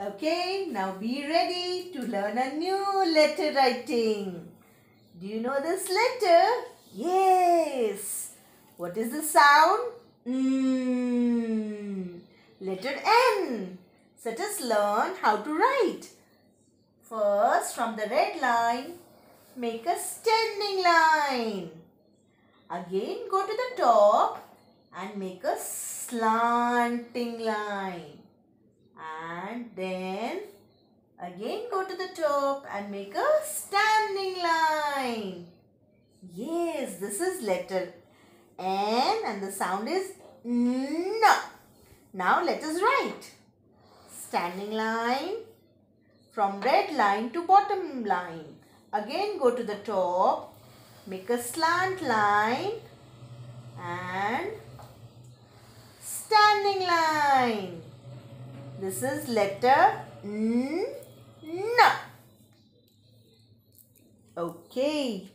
Okay, now be ready to learn a new letter writing. Do you know this letter? Yes. What is the sound? Mm. Letter N. So let us learn how to write. First, from the red line, make a standing line. Again, go to the top and make a slanting line. Then again go to the top and make a standing line. Yes, this is letter N and the sound is N. Now let us write. Standing line from red line to bottom line. Again go to the top, make a slant line and standing line. This is letter N. N. Okay.